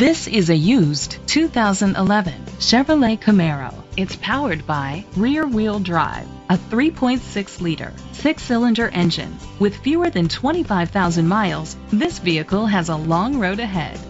This is a used 2011 Chevrolet Camaro. It's powered by rear-wheel drive, a 3.6-liter six-cylinder engine. With fewer than 25,000 miles, this vehicle has a long road ahead.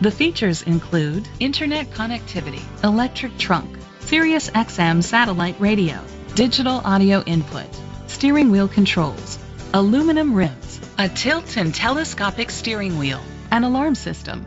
The features include internet connectivity, electric trunk, Sirius XM satellite radio, digital audio input, steering wheel controls, aluminum rims, a tilt and telescopic steering wheel, an alarm system,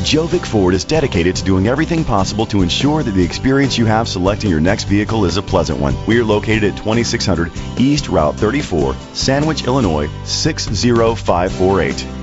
Gjovik Ford is dedicated to doing everything possible to ensure that the experience you have selecting your next vehicle is a pleasant one. We are located at 2600 East Route 34, Sandwich, Illinois 60548.